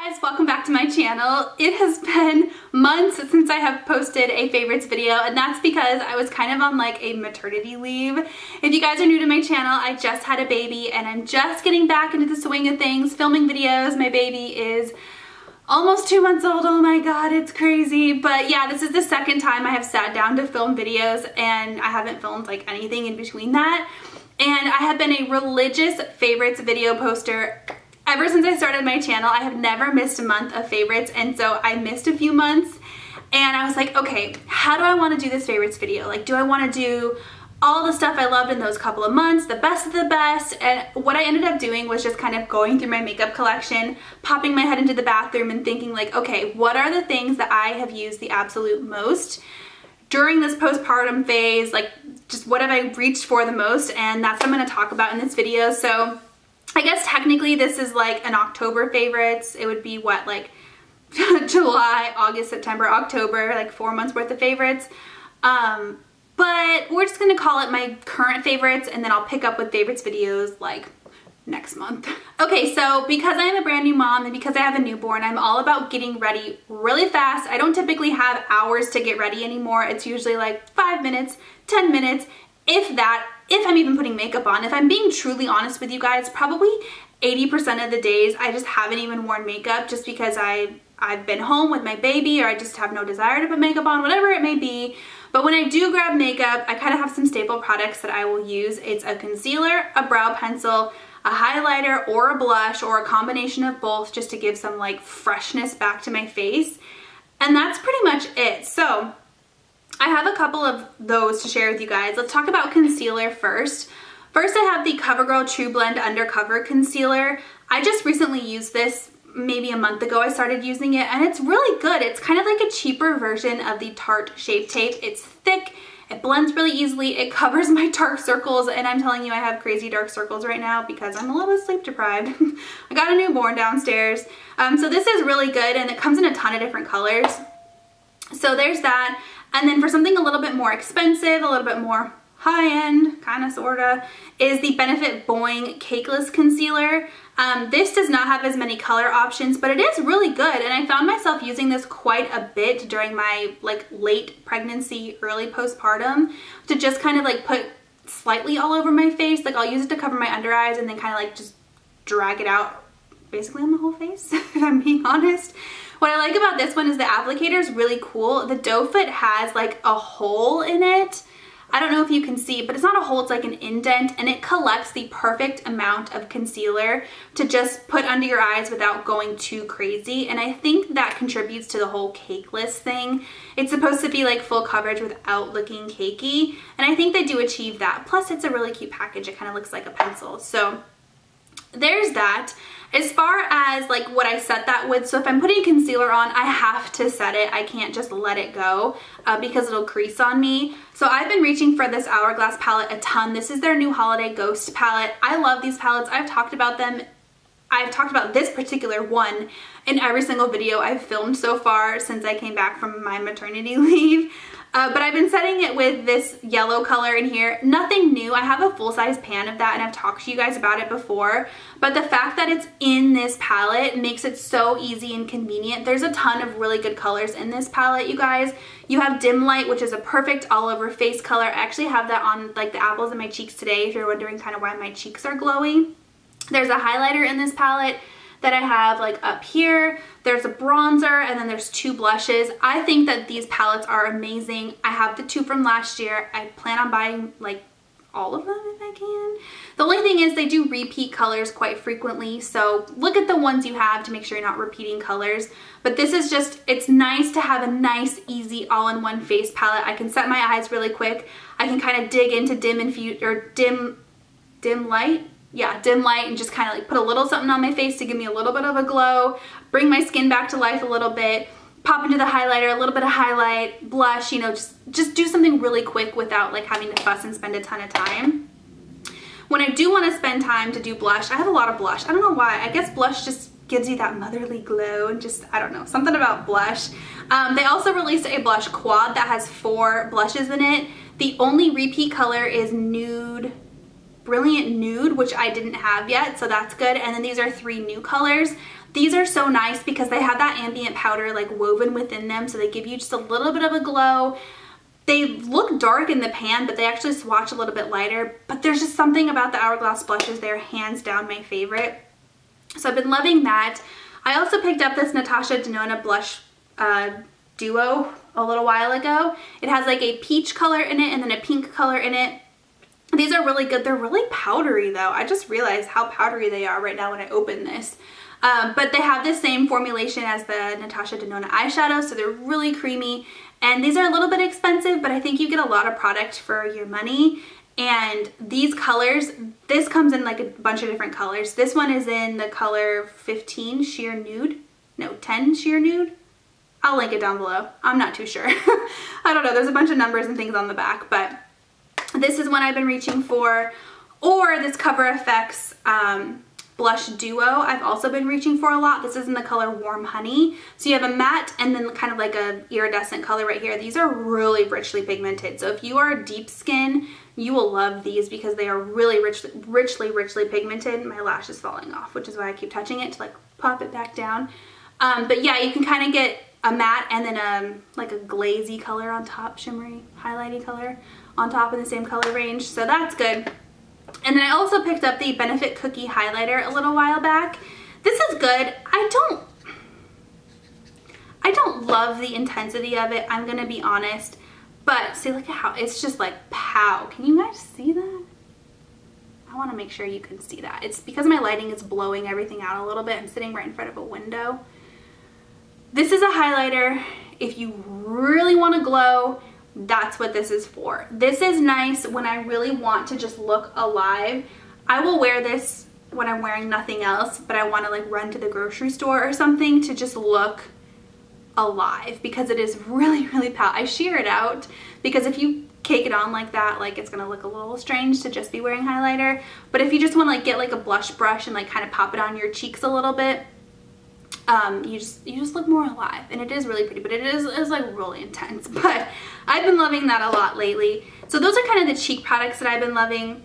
guys, welcome back to my channel. It has been months since I have posted a favorites video and that's because I was kind of on like a maternity leave. If you guys are new to my channel, I just had a baby and I'm just getting back into the swing of things, filming videos. My baby is almost two months old. Oh my god, it's crazy. But yeah, this is the second time I have sat down to film videos and I haven't filmed like anything in between that. And I have been a religious favorites video poster ever since I started my channel, I have never missed a month of favorites and so I missed a few months and I was like, okay, how do I want to do this favorites video? Like, do I want to do all the stuff I loved in those couple of months, the best of the best, and what I ended up doing was just kind of going through my makeup collection, popping my head into the bathroom and thinking like, okay, what are the things that I have used the absolute most during this postpartum phase, like just what have I reached for the most, and that's what I'm going to talk about in this video. So I guess technically this is like an October favorites. It would be what, like July, August, September, October, like four months worth of favorites. Um, but we're just gonna call it my current favorites and then I'll pick up with favorites videos like next month. Okay, so because I am a brand new mom and because I have a newborn, I'm all about getting ready really fast. I don't typically have hours to get ready anymore. It's usually like five minutes, 10 minutes, if that, if I'm even putting makeup on. If I'm being truly honest with you guys, probably 80% of the days I just haven't even worn makeup just because I, I've been home with my baby or I just have no desire to put makeup on, whatever it may be. But when I do grab makeup, I kind of have some staple products that I will use. It's a concealer, a brow pencil, a highlighter, or a blush, or a combination of both just to give some like freshness back to my face. And that's pretty much it. So I have a couple of those to share with you guys. Let's talk about concealer first. First, I have the CoverGirl True Blend Undercover Concealer. I just recently used this maybe a month ago I started using it and it's really good. It's kind of like a cheaper version of the Tarte Shape Tape. It's thick, it blends really easily, it covers my dark circles and I'm telling you I have crazy dark circles right now because I'm a little sleep deprived. I got a newborn downstairs. Um, so this is really good and it comes in a ton of different colors. So there's that. And then for something a little bit more expensive, a little bit more high-end, kind of, sorta, is the Benefit Boi-ing Cakeless Concealer. Um, this does not have as many color options, but it is really good. And I found myself using this quite a bit during my like late pregnancy, early postpartum to just kind of like put slightly all over my face. Like I'll use it to cover my under eyes and then kind of like just drag it out basically on the whole face, if I'm being honest. What I like about this one is the applicator is really cool. The doe foot has like a hole in it. I don't know if you can see, but it's not a hole, it's like an indent and it collects the perfect amount of concealer to just put under your eyes without going too crazy. And I think that contributes to the whole cakeless thing. It's supposed to be like full coverage without looking cakey. And I think they do achieve that. Plus it's a really cute package. It kind of looks like a pencil. So there's that. As far as like what I set that with, so if I'm putting concealer on, I have to set it. I can't just let it go uh, because it'll crease on me. So I've been reaching for this Hourglass palette a ton. This is their new Holiday Ghost palette. I love these palettes. I've talked about them I've talked about this particular one in every single video I've filmed so far since I came back from my maternity leave. Uh, but I've been setting it with this yellow color in here. Nothing new. I have a full-size pan of that and I've talked to you guys about it before. But the fact that it's in this palette makes it so easy and convenient. There's a ton of really good colors in this palette, you guys. You have Dim Light, which is a perfect all-over face color. I actually have that on like the apples in my cheeks today if you're wondering kind of why my cheeks are glowy. There's a highlighter in this palette that I have like up here. There's a bronzer and then there's two blushes. I think that these palettes are amazing. I have the two from last year. I plan on buying like all of them if I can. The only thing is they do repeat colors quite frequently, so look at the ones you have to make sure you're not repeating colors. But this is just, it's nice to have a nice, easy, all-in-one face palette. I can set my eyes really quick. I can kind of dig into dim infuse or dim, dim light yeah, dim light and just kind of like put a little something on my face to give me a little bit of a glow, bring my skin back to life a little bit, pop into the highlighter, a little bit of highlight, blush, you know, just, just do something really quick without like having to fuss and spend a ton of time. When I do want to spend time to do blush, I have a lot of blush. I don't know why. I guess blush just gives you that motherly glow and just, I don't know, something about blush. Um, they also released a blush quad that has four blushes in it. The only repeat color is Nude Brilliant Nude, which I didn't have yet, so that's good. And then these are three new colors. These are so nice because they have that ambient powder like woven within them so they give you just a little bit of a glow. They look dark in the pan, but they actually swatch a little bit lighter. But there's just something about the Hourglass blushes. They're hands down my favorite. So I've been loving that. I also picked up this Natasha Denona blush uh, duo a little while ago. It has like a peach color in it and then a pink color in it. These are really good. They're really powdery though. I just realized how powdery they are right now when I open this. Um, but they have the same formulation as the Natasha Denona eyeshadow, so they're really creamy. And these are a little bit expensive, but I think you get a lot of product for your money. And these colors, this comes in like a bunch of different colors. This one is in the color 15 Sheer Nude. No, 10 Sheer Nude. I'll link it down below. I'm not too sure. I don't know. There's a bunch of numbers and things on the back, but this is one I've been reaching for. Or this Cover FX um, blush duo I've also been reaching for a lot. This is in the color Warm Honey. So you have a matte and then kind of like a iridescent color right here. These are really richly pigmented. So if you are deep skin, you will love these because they are really rich, richly, richly pigmented. My lash is falling off, which is why I keep touching it to like pop it back down. Um, but yeah, you can kind of get a matte and then a, like a glazy color on top, shimmery, highlighty color on top in the same color range. So that's good. And then I also picked up the Benefit Cookie Highlighter a little while back. This is good. I don't, I don't love the intensity of it. I'm going to be honest. But see, look at how, it's just like pow. Can you guys see that? I want to make sure you can see that. It's because my lighting is blowing everything out a little bit. I'm sitting right in front of a window. This is a highlighter. If you really want to glow, that's what this is for. This is nice when I really want to just look alive. I will wear this when I'm wearing nothing else, but I want to like run to the grocery store or something to just look alive because it is really, really powerful. I sheer it out because if you cake it on like that, like it's gonna look a little strange to just be wearing highlighter. But if you just wanna like get like a blush brush and like kind of pop it on your cheeks a little bit, um, you just you just look more alive and it is really pretty but it is, is like really intense but I've been loving that a lot lately so those are kind of the cheek products that I've been loving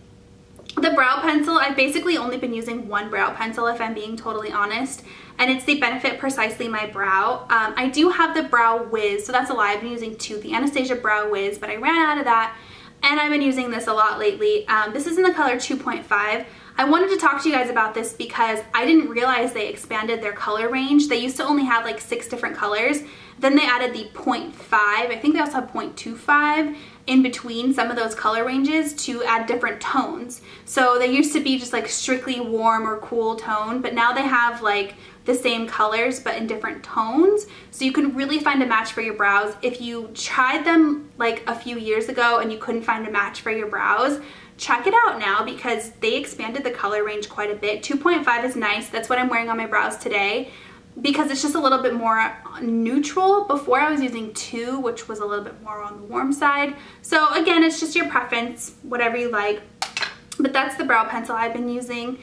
the brow pencil I've basically only been using one brow pencil if I'm being totally honest and it's the Benefit Precisely My Brow. Um, I do have the Brow Wiz, so that's a lie. I've been using two, the Anastasia Brow Wiz, but I ran out of that and I've been using this a lot lately. Um, this is in the color 2.5. I wanted to talk to you guys about this because I didn't realize they expanded their color range. They used to only have like six different colors. Then they added the 0.5. I think they also have 0.25 in between some of those color ranges to add different tones. So they used to be just like strictly warm or cool tone, but now they have like the same colors but in different tones. So you can really find a match for your brows. If you tried them like a few years ago and you couldn't find a match for your brows, check it out now because they expanded the color range quite a bit. 2.5 is nice. That's what I'm wearing on my brows today because it's just a little bit more neutral. Before I was using 2, which was a little bit more on the warm side. So again, it's just your preference, whatever you like. But that's the brow pencil I've been using.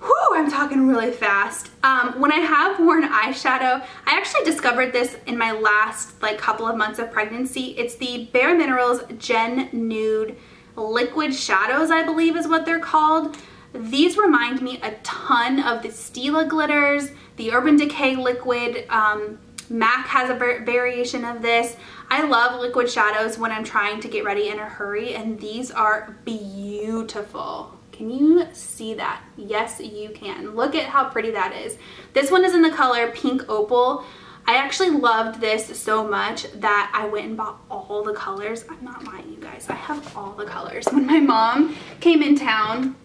Whew, I'm talking really fast. Um, when I have worn eyeshadow, I actually discovered this in my last like couple of months of pregnancy. It's the Bare Minerals Gen Nude Liquid Shadows, I believe is what they're called. These remind me a ton of the Stila glitters, the Urban Decay liquid. Um, MAC has a variation of this. I love liquid shadows when I'm trying to get ready in a hurry and these are beautiful. Can you see that? Yes, you can. Look at how pretty that is. This one is in the color Pink Opal. I actually loved this so much that I went and bought all the colors. I'm not lying, you guys. I have all the colors. When my mom came in town,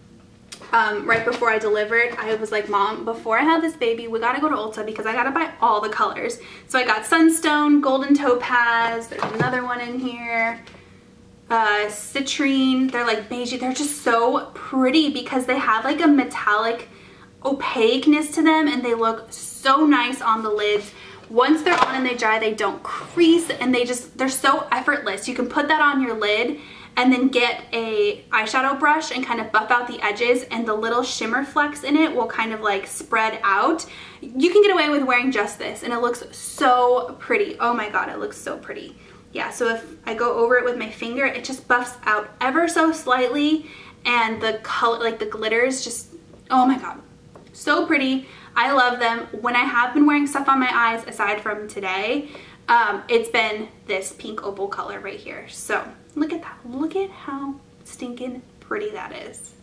um, right before I delivered, I was like, Mom, before I have this baby, we gotta go to Ulta because I gotta buy all the colors. So I got Sunstone, Golden Topaz, there's another one in here, uh, citrine. They're like beigey. They're just so pretty because they have like a metallic opaqueness to them and they look so nice on the lids. Once they're on and they dry, they don't crease and they just, they're so effortless. You can put that on your lid and then get a eyeshadow brush and kind of buff out the edges and the little shimmer flecks in it will kind of like spread out. You can get away with wearing just this and it looks so pretty. Oh my God, it looks so pretty yeah, so if I go over it with my finger, it just buffs out ever so slightly and the color, like the glitters just, oh my God, So pretty. I love them. When I have been wearing stuff on my eyes, aside from today, um, it's been this pink opal color right here. So look at that. Look at how stinking pretty that is.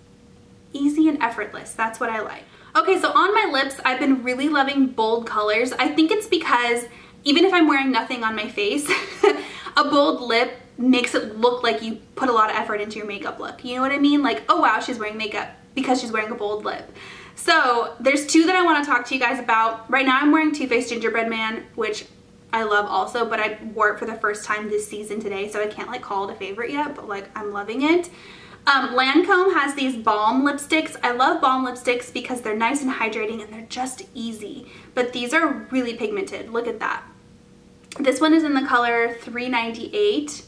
Easy and effortless. That's what I like. Okay, so on my lips, I've been really loving bold colors. I think it's because even if I'm wearing nothing on my face, a bold lip makes it look like you put a lot of effort into your makeup look. You know what I mean? Like, oh wow, she's wearing makeup because she's wearing a bold lip. So there's two that I want to talk to you guys about. Right now I'm wearing Too Faced Gingerbread Man, which I love also, but I wore it for the first time this season today, so I can't like call it a favorite yet, but like I'm loving it. Um, Lancome has these balm lipsticks. I love balm lipsticks because they're nice and hydrating and they're just easy. But these are really pigmented. Look at that. This one is in the color 398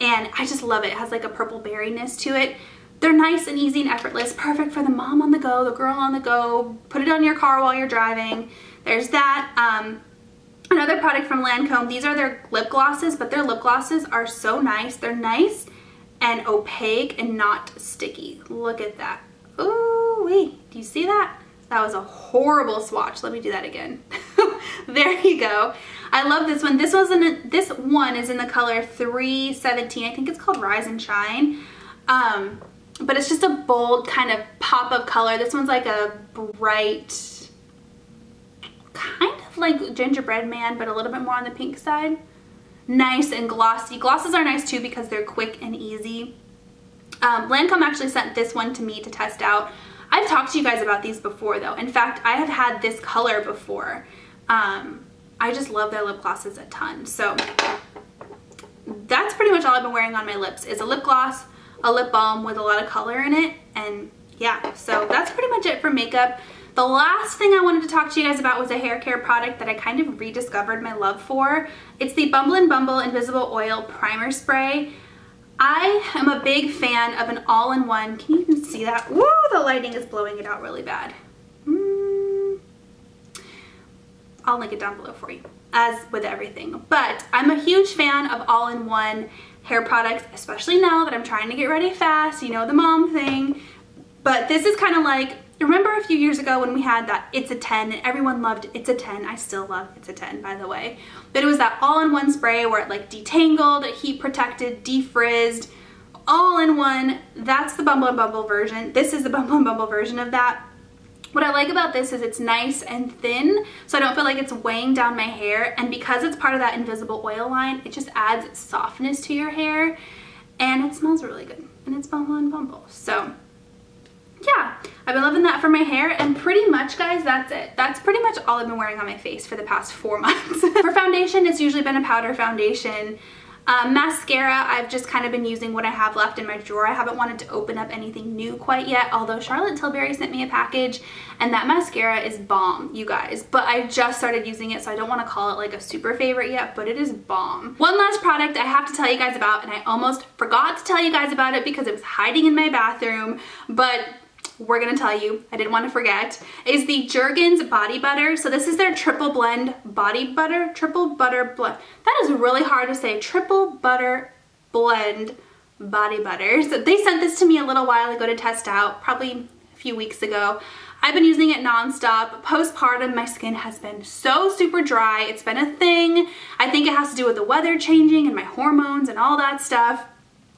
and I just love it. It has like a purple berryness to it. They're nice and easy and effortless. Perfect for the mom on the go, the girl on the go. Put it on your car while you're driving. There's that. Um, another product from Lancome. These are their lip glosses, but their lip glosses are so nice. They're nice and opaque and not sticky. Look at that. Ooh wait, do you see that? That was a horrible swatch. Let me do that again. there you go. I love this one. This was in this one is in the color 317. I think it's called Rise and Shine. Um, but it's just a bold kind of pop of color. This one's like a bright, kind of like gingerbread man, but a little bit more on the pink side nice and glossy. Glosses are nice too because they're quick and easy. Um, Lancome actually sent this one to me to test out. I've talked to you guys about these before though. In fact, I have had this color before. Um, I just love their lip glosses a ton. So that's pretty much all I've been wearing on my lips is a lip gloss, a lip balm with a lot of color in it. And yeah, so that's pretty much it for makeup. The last thing I wanted to talk to you guys about was a hair care product that I kind of rediscovered my love for. It's the Bumble and Bumble Invisible Oil Primer Spray. I am a big fan of an all-in-one. Can you even see that? Woo, the lighting is blowing it out really bad. Mm. I'll link it down below for you, as with everything. But I'm a huge fan of all-in-one hair products, especially now that I'm trying to get ready fast, you know, the mom thing. But this is kind of like Remember a few years ago when we had that It's a 10 and everyone loved It's a 10. I still love It's a 10 by the way. But it was that all-in-one spray where it like detangled, heat protected, defrizzed, all in one. That's the Bumble and Bumble version. This is the Bumble and Bumble version of that. What I like about this is it's nice and thin, so I don't feel like it's weighing down my hair. And because it's part of that invisible oil line, it just adds softness to your hair. And it smells really good. And it's Bumble and Bumble. So yeah, I've been loving that for my hair and pretty much guys, that's it. That's pretty much all I've been wearing on my face for the past four months. for foundation, it's usually been a powder foundation. Um, mascara, I've just kind of been using what I have left in my drawer. I haven't wanted to open up anything new quite yet, although Charlotte Tilbury sent me a package and that mascara is bomb, you guys. But I just started using it, so I don't want to call it like a super favorite yet, but it is bomb. One last product I have to tell you guys about, and I almost forgot to tell you guys about it because it was hiding in my bathroom, but we're gonna tell you, I didn't want to forget, is the Jergens Body Butter. So this is their triple blend body butter, triple butter blend. That is really hard to say, triple butter blend body butter. So they sent this to me a little while ago to test out, probably a few weeks ago. I've been using it nonstop. Postpartum, my skin has been so super dry. It's been a thing. I think it has to do with the weather changing and my hormones and all that stuff.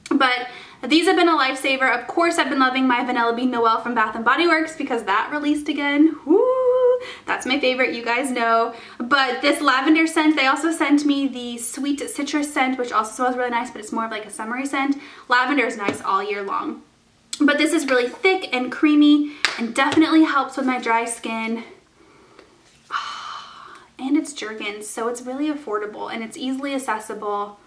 But these have been a lifesaver. Of course, I've been loving my Vanilla Bean Noel from Bath & Body Works because that released again. Woo! That's my favorite, you guys know. But this lavender scent, they also sent me the sweet citrus scent, which also smells really nice, but it's more of like a summery scent. Lavender is nice all year long. But this is really thick and creamy and definitely helps with my dry skin. And it's Jergens, so it's really affordable and it's easily accessible.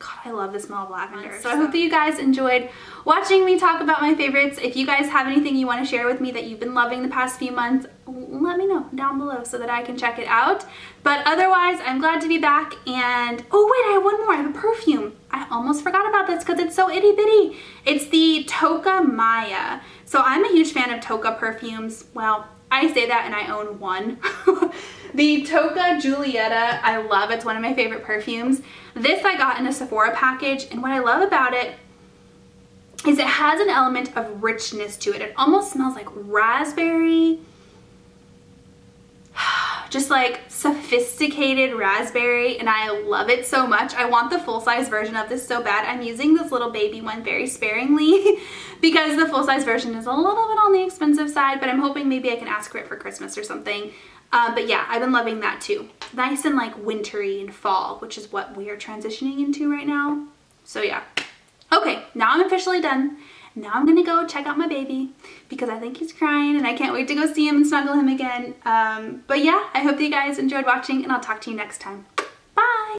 God, I love the smell of lavender. So, I hope that you guys enjoyed watching me talk about my favorites. If you guys have anything you want to share with me that you've been loving the past few months, let me know down below so that I can check it out. But otherwise, I'm glad to be back. And, oh wait, I have one more. I have a perfume. I almost forgot about this because it's so itty bitty. It's the Tocca Maya. So I'm a huge fan of Tocca perfumes. Well, I say that and I own one. the Tocca Giulietta, I love. It's one of my favorite perfumes. This I got in a Sephora package and what I love about it is it has an element of richness to it. It almost smells like raspberry. just like sophisticated raspberry and I love it so much. I want the full-size version of this so bad. I'm using this little baby one very sparingly because the full-size version is a little bit on the expensive side, but I'm hoping maybe I can ask for it for Christmas or something. Uh, but yeah, I've been loving that too. Nice and like wintry and fall, which is what we are transitioning into right now. So yeah. Okay, now I'm officially done. Now I'm gonna go check out my baby because I think he's crying and I can't wait to go see him and snuggle him again. Um, but yeah, I hope that you guys enjoyed watching and I'll talk to you next time.